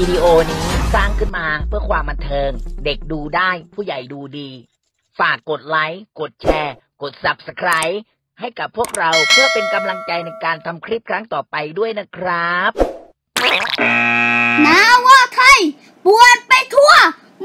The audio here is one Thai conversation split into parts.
วิดีโอนี้สร้างขึ้นมาเพื่อความบันเทิง เด็กดูได้ผู้ใหญ่ดูดี ฝากกดไลค์ กดแชร์ กด Subscribe ให้กับพวกเราเพื่อเป็นกำลังใจในการทำคลิปครั้งต่อไปด้วยนะครับนาว่าไทยปวดไปทั่ว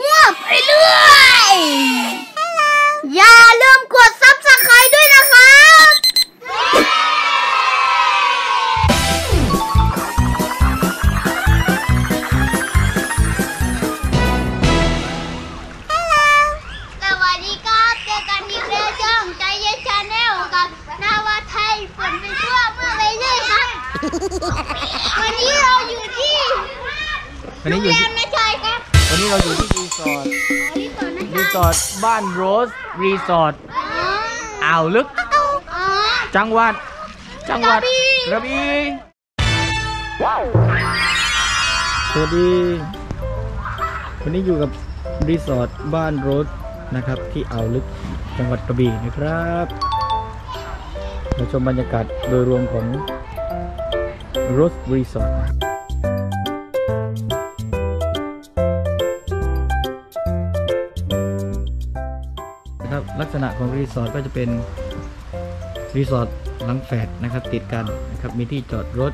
มั่วไปเรื่อย นนี้เราอยู่ที่รีสอร์ทอ๋อรีสอร์ทนะรีชายสอร์ทบ้านโรสรีสอร์ทอ๋ออ่าวลึกอ๋อจังหวัด จังหวัดกระบี่กระบี่สวัสดี วันนี้อยู่กับรีสอร์ทบ้านโรสนะครับ ที่อ่าวลึกจังหวัดกระบี่นะครับมาชมบรรยากาศโดยรวมของโรสรีสอร์ท ณะของรีสอร์ทก็จะเป็นรีสอร์ทหลังแฝดนะครับติดกันนะครับมีที่จอดรถ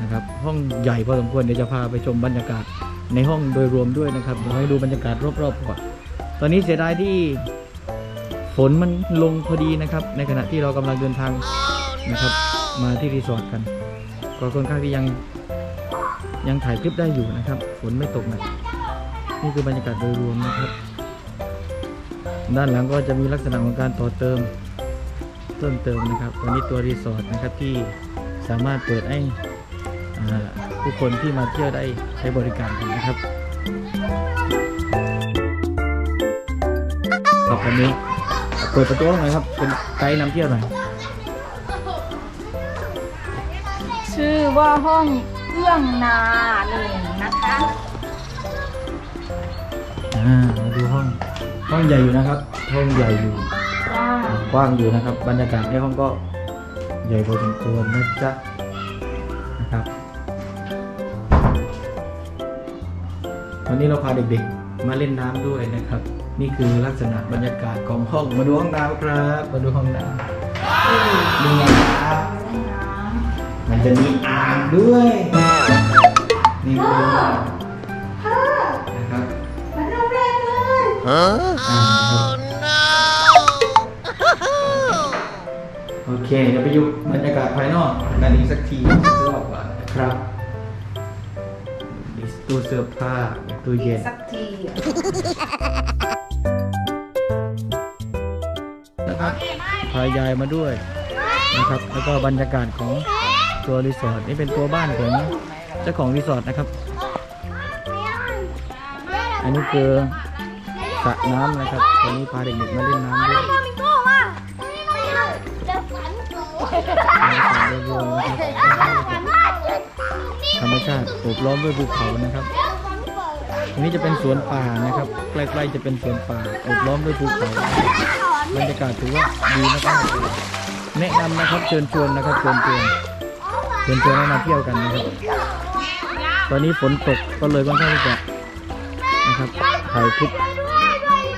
นะครับห้องใหญ่พอสมควรเดี๋ยวจะพาไปชมบรรยากาศในห้องโดยรวมด้วยนะครับเดี๋ยวให้ดูบรรยากาศรอบๆก่อนตอนนี้เสียดายที่ฝนมันลงพอดีนะครับ ในขณะที่เรากำลังเดินทางนะครับ มาที่รีสอร์ทกันก็ค่อนข้างที่ยังยังถ่ายคลิปได้อยู่นะครับ ฝนไม่ตกนะนี่คือบรรยากาศโดยรวมนะครับ ด้านหลังก็จะมีลักษณะของการต่อเติมเพิ่มเติมนะครับวันนี้ตัวรีสอร์ทนะครับที่สามารถเปิดให้อ่าผู้คนที่มาเที่ยวได้ใช้บริการกันนะครับครับวันนี้เปิดประตูหน่อยครับเป็นไกด์นำเที่ยวหน่อยชื่อว่าห้องเอื้องนาหนึ่งนะคะ อ่ามาดูห้อง ห้องใหญ่อยู่นะครับ ห้องใหญ่อยู่ว่ากว้างอยู่นะครับ บรรยากาศในห้องก็ใหญ่พอสมควรนะจ๊ะนะครับ วันนี้เราพาเด็กๆมาเล่นน้ำด้วยนะครับ นี่คือลักษณะบรรยากาศของห้องมาดูห้องน้ำครับมาดูห้องน้ำนี่ไงครับมันจะมีอ่างด้วยนี่คือ อ่างครับโอเคเดี๋ยวไปอยู่บรรยากาศภายนอกกันอีกสักทีรอบก่อนนะครับมีตู้เสื้อผ้าตู้เย็นสักทีนะครับพายายมาด้วยนะครับ แล้วก็บรรยากาศของตัวรีสอร์ทนี่เป็นตัวบ้านของเจ้าของรีสอร์ทนะครับ อันนี้คือ สระน้ำนะครับตอนนี้พาเด็กๆมาเล่นน้ำด้วยพ่อมิโก้ว่าจะฝันโกบรรยากาศโดยรวมนะครับธรรมชาติโอบล้อมด้วยภูเขานะครับอันนี้จะเป็นสวนป่านะครับ ใกล้ๆจะเป็นสวนป่าโอบล้อมด้วยภูเขาบรรยากาศถือว่าดีมากๆแนะนำนะครับเชิญชวนนะครับเชิญชวนเชิญชวนให้มาเที่ยวกันนะครับ ตอนนี้ฝนตกก็เลยค่อนข้างที่จะนะครับถ่ายคลิป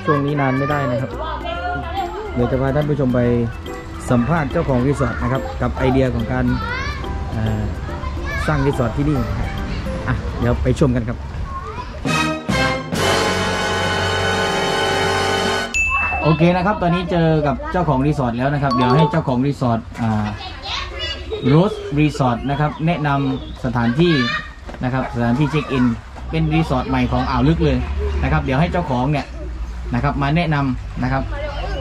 ช่วงนี้นานไม่ได้นะครับ เดี๋ยวจะพาท่านผู้ชมไปสัมภาษณ์เจ้าของรีสอร์ทนะครับ กับไอเดียของการสร้างรีสอร์ทที่นี่อะเดี๋ยวไปชมกันครับ โอเคนะครับ ตอนนี้เจอกับเจ้าของรีสอร์ทแล้วนะครับ เดี๋ยวให้เจ้าของรีสอร์ทอ่าโรสรีสอร์ทนะครับ แนะนำสถานที่นะครับ สถานที่เช็คอิน เป็นรีสอร์ทใหม่ของอ่าวลึกเลยนะครับ เดี๋ยวให้เจ้าของเนี่ย นะครับมาแนะนำนะครับ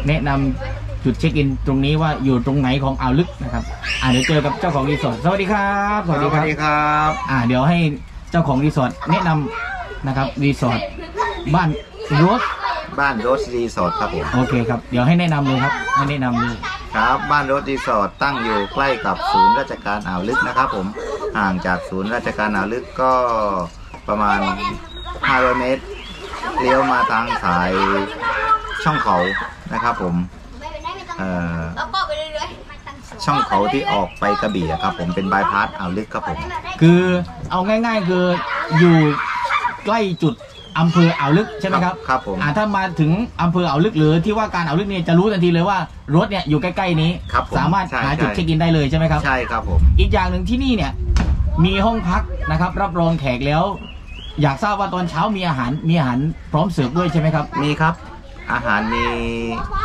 แนะนำจุดเช็คอินตรงนี้ว่าอยู่ตรงไหนของอ่าวลึกนะครับอ่าเดี๋ยวเจอกับเจ้าของรีสอร์ทสวัสดีครับสวัสดีครับครับอ่าเดี๋ยวให้เจ้าของรีสอร์ทแนะนำนะครับรีสอร์ทบ้านโรสบ้านโรสรีสอร์ทครับผมโอเคครับเดี๋ยวให้แนะนำเลยครับให้แนะนำเลยครับบ้านโรสรีสอร์ทตั้งอยู่ใกล้กับศูนย์ราชการอ่าวลึกนะครับ ผมห่างจากศูนย์ราชการอ่าวลึกก็ประมาณ500เมตร เลี้ยวมาทางสายช่องเขานะครับ ผมเอ่อแล้วก็ไปเรื่อยช่องเขาที่ออกไปกระบี่อะครับ ผมเป็นบายพาสอ่าวลึกครับผม คือเอาง่าย ๆ คืออยู่ใกล้จุดอำเภออ่าวลึกใช่ไหมครับครับผมอ่าถ้ามาถึงอำเภออ่าวลึกหรือที่ว่าการอ่าวลึกเนี่ยจะรู้ทันทีเลยว่ารถเนี่ยอยู่ใกล้ๆนี้ ครับผมสามารถใช่หาจุดใช่ เช็คอินได้เลยใช่ไหมครับ ใช่ครับผม อีกอย่างหนึ่งที่นี่เนี่ยมีห้องพักนะครับ รับรองแขกแล้ว อยากทราบว่าตอนเช้ามีอาหารมีอาหารพร้อมเสิร์ฟด้วยใช่ไหมครับมีครับ อาหารมี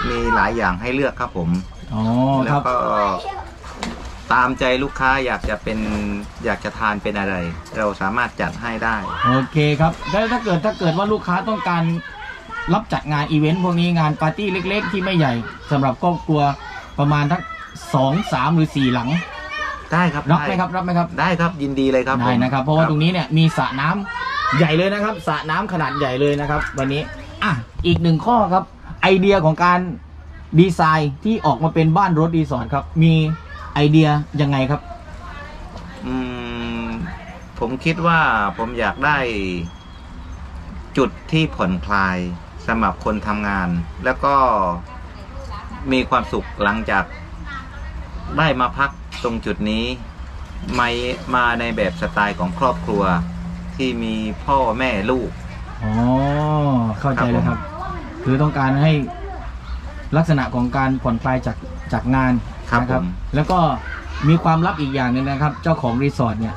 มีหลายอย่างให้เลือกครับผมอ๋อแล้ครัวบ ก็ตามใจลูกค้าอยากจะเป็นอยากจะทานเป็นอะไร เราสามารถจัดให้ได้ โอเคครับแล้วถ้าเกิดถ้าเกิดว่าลูกค้าต้องการรับจัดงานอีเวนต์พวกนี้งานปาร์ตี้เล็ก ๆ ที่ไม่ใหญ่สำหรับครอบครัวประมาณทั้งสองสามหรือสี่หลัง ได้ครับรับไหมด้ครับรับไหมครับ ได้ครับยินดีเลยครับได้ผมนะครับ เพราะว่าตรงนี้เนี่ยมีสระน้ำ ใหญ่เลยนะครับสระน้ำขนาดใหญ่เลยนะครับ วันนี้อะอีกหนึ่งข้อครับ ไอเดียของการดีไซน์ที่ออกมาเป็นบ้านรถรีสอร์ทครับ มีไอเดียยังไงครับ อืม ผมคิดว่าผมอยากได้จุดที่ผ่อนคลายสำหรับคนทำงาน แล้วก็มีความสุขหลังจากได้มาพักตรงจุดนี้ไม่มาในแบบสไตล์ของครอบครัว ที่มีพ่อแม่ลูก อ๋อ เข้าใจครับแล้วครับ คือต้องการให้ลักษณะของการผ่อนคลายจากจากงานครับนะผม แล้วก็มีความลับอีกอย่างหนึ่งนะครับ เจ้าของรีสอร์ทเนี่ย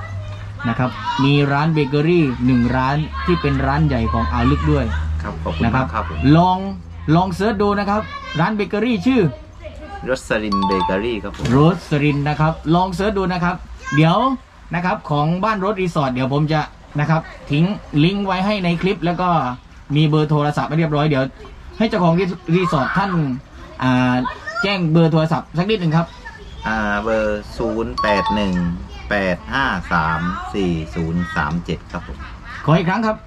นะครับ มีร้านเบเกอรี่หนึ่งร้านที่เป็นร้านใหญ่ของอ่าวลึกด้วยครับขอบคุณนะครับมากครับผมลองลอง search ดูนะครับ ร้านเบเกอรี่ชื่อ โรสรินเบเกอรี่ครับผม โรสรินนะครับ ลอง search ดูนะครับ เดี๋ยวนะครับของบ้านโรสรีสอร์ทเดี๋ยวผมจะ นะครับทิ้งลิงก์ไว้ให้ในคลิป แล้วก็มีเบอร์โทรศัพท์ไว้เรียบร้อยเดี๋ยว ให้เจ้าของรีสอร์ทท่านอ่าแจ้งเบอร์โทรศัพท์สักนิดหนึ่งครับ อ่าเบอร์ศูนย์แปดหนึ่งแปดห้าสามสี่ศูนย์สามเจ็ดครับผมขออีกครั้งครับ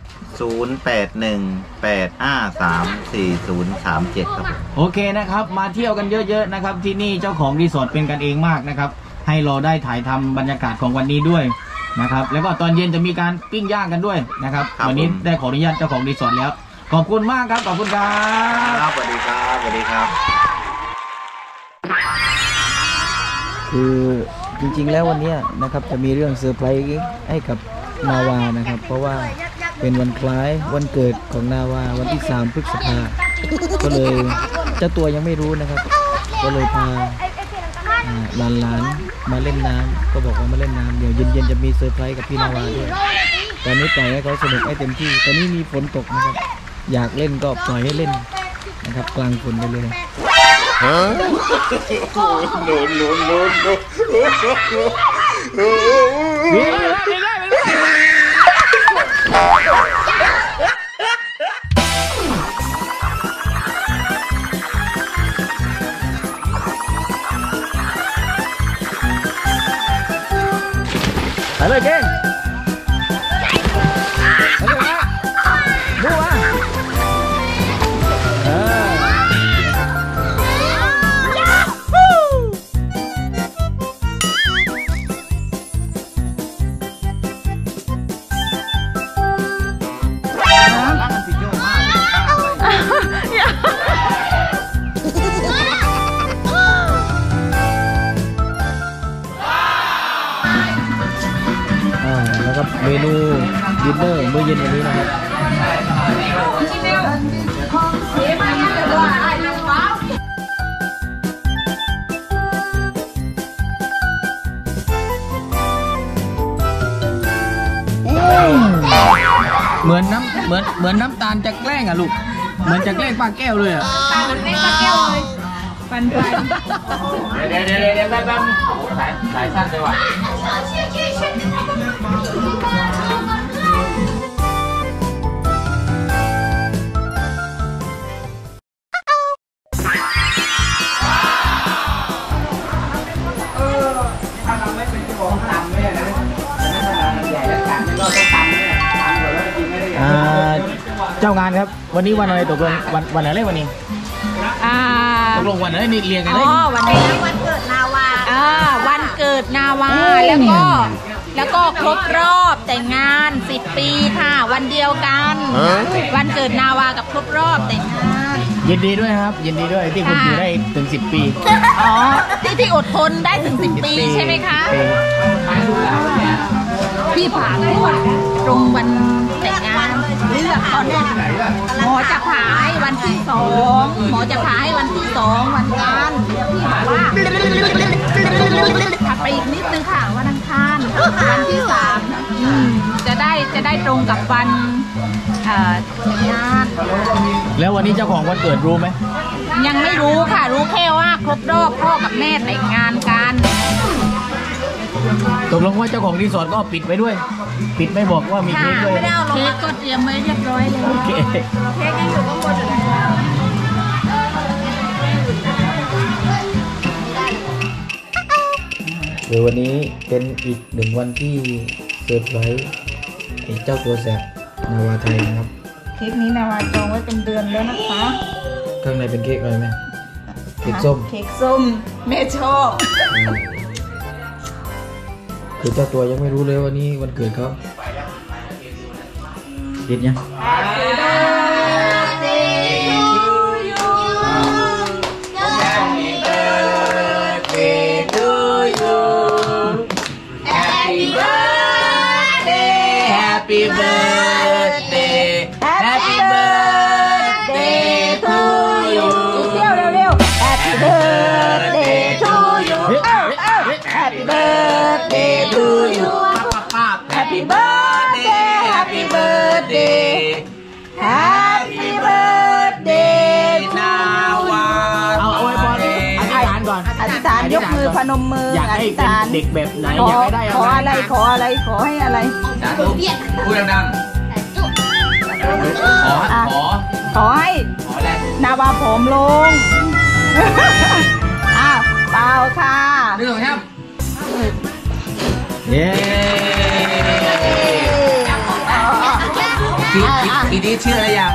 ศูนย์แปดหนึ่งแปดห้าสามสี่ศูนย์สามเจ็ดครับผม โอเคนะครับ มาเที่ยวกันเยอะๆนะครับ ที่นี่เจ้าของรีสอร์ทเป็นกันเองมากนะครับ ให้เราได้ถ่ายทำบรรยากาศของวันนี้ด้วย นะครับ แล้วก็ตอนเย็นจะมีการปิ้งย่างกันด้วยนะครับวันนี้ได้ขออนุญาตเจ้าของรีสอร์ทแล้ว ขอบคุณมากครับ ขอบคุณครับ ครับสวัสดีครับสวัสดีครับ คือจริงๆแล้ววันเนี้ยนะครับจะมีเรื่องเซอร์ไพรส์ให้กับนาวานะครับ เพราะว่าเป็นวันคล้ายวันเกิดของนาวาวันที่ 3 พฤษภาก็เลยเจ้าตัวยังไม่รู้นะครับ ก็เลยพา หลานหลานๆมาเล่นน้ำก็บอกว่ามาเล่นน้ำเดี๋ยวเย็นๆจะมีเซอร์ไพรส์กับพี่นาวาด้วยตอนนี้ปล่อยให้เขาสนุกให้เต็มที่ตอนนี้มีฝนตกนะครับ อยากเล่นก็ปล่อยให้เล่นนะครับ กลางฝนไปเลยไปเลยเก่งไป มื้อเย็นวันนี้นะครับเหมือนน้ำเหมือนเหมือนน้ำตาลจะแกล้งอะลูก เหมือนจะแกล้งป้าแก้วเลยอะปันปันเดี๋ยวเดี๋ยวเดี๋ยวแป๊บแป๊บสายสายสั้นเลยว่ะ เจ้างานครับ วันนี้วันอะไรตกลงวันวันอะไรวันนี้อ่าตกลงวันอะไรนี่เรียงกันอ๋เลอยวันนี้วันเกิดนาวาอ่าวันเกิดนาวาแล้วก็แล้วก็ครบรอบแต่งงาน10ปีค่ะ วันเดียวกัน วันเกิดนาวากับครบรอบแต่งงาน ยินดีด้วยครับ ยินดีด้วยที่คุณอยู่ได้ถึง 10 ปีอ๋อที่ที่อดทนได้ถึง10ปีใช่ไหมคะ ปี พี่ผ่านตรงวันแต่งงาน เลือกตอนแรกหมอจะผ่าให้วันที่สองหมอจะผ่าให้วันที่สองวันงานแล้วพี่บอกว่าถัดไปอีกนิดนึงค่ะวันอังคารวันที่สามอืมจะได้จะได้ตรงกับวันเอ่อแต่งงานแล้ววันนี้เจ้าของวันเกิดรู้ไหมยังไม่รู้ค่ะรู้แค่ว่าครบรอบพ่อกับแม่แต่งงานกัน ตกลงว่าเจ้าของรีสอร์ทก็ปิดไว้ด้วย ปิดไม่บอกว่ามีค่ะเค้กด้วยไม่ได้เอาลงเค้กก็เตรียมไว้เรียบร้อยแล้วโอเคเค้กยังอยู่ข้างบนอยู่เลยเดี๋ยววันนี้เป็นอีกหนึ่งวันที่เซอร์ไพรส์ไอ้เจ้าตัวแสบนาวาไทยนะครับ เค้กนี้นาวาจองไว้เป็นเดือนแล้วนะคะ ข้างในเป็นเค้กอะไรไหมเค้กส้ม เค้กส้มแม่ชอบอืม คือเจ้าตัวยังไม่รู้เลยวันนี้วันเกิดเขาดิดยัง อนอธิษฐานยกมือพนมมืออยากอให้ธิษเป็นฐานเด็กแบบไหนขออยากให้ได้ขออะอะไรไรขออะไรขอให้อะไร สาธุพูดดังๆขออะขอขอให้ขอแรกนาวาผอมลงอ้าวเปล่าค่ะหนึ่งสองสามเย้ทีทีทีนี้ชื่ออะไรยัง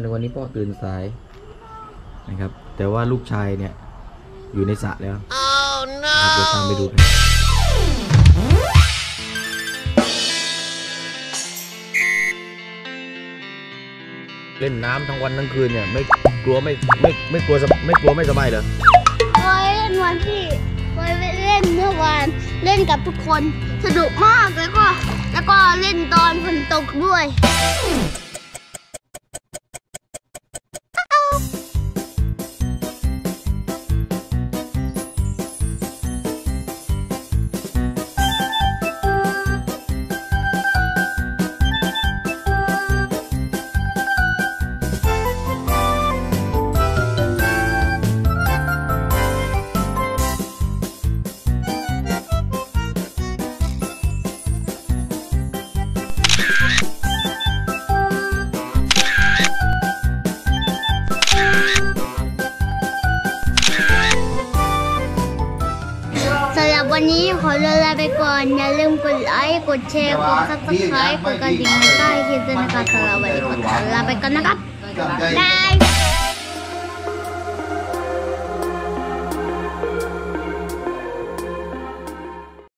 หนึ่งวันนี้พ่อตื่นสายนะครับ แต่ว่าลูกชายเนี่ยอยู่ในสระแล้วเดี๋ยวตามไปดูกันเล่นน้ำทั้งวันทั้งคืนเนี่ยไม่กลัวไม่ไม่ไม่กลัวสบไม่กลัวไม่สบายเหรอเคยเล่นวันที่เคยไปเล่นเมื่อวานเล่นกับทุกคนสนุกมากแล้วก็ แล้วก็เล่นตอนฝนตกด้วย ไปก่อน อย่าลืมกดไลค์กดแชร์กด subscribe กดกระดิ่งใต้คลิปด้วยนะคะสำหรับวันนี้ขอลาไปก่อนนะครับบาย